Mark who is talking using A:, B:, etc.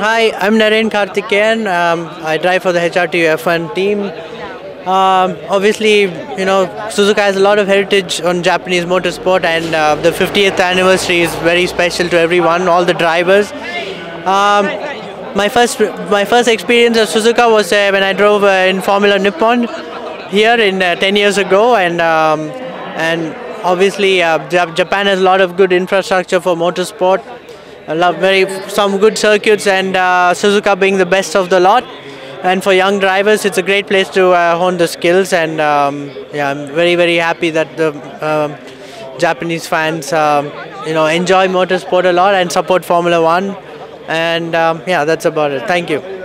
A: Hi, I'm Narain Karthikeyan. Um, I drive for the HRTU F1 team. Um, obviously, you know, Suzuka has a lot of heritage on Japanese motorsport, and uh, the 50th anniversary is very special to everyone, all the drivers. Um, my first, my first experience of Suzuka was uh, when I drove uh, in Formula Nippon here in uh, 10 years ago, and um, and obviously uh, Japan has a lot of good infrastructure for motorsport. Love very some good circuits and uh, Suzuka being the best of the lot. And for young drivers, it's a great place to uh, hone the skills. And um, yeah, I'm very very happy that the um Japanese fans um, you know enjoy motorsport a lot and support Formula One. And um, yeah, that's about it. Thank you.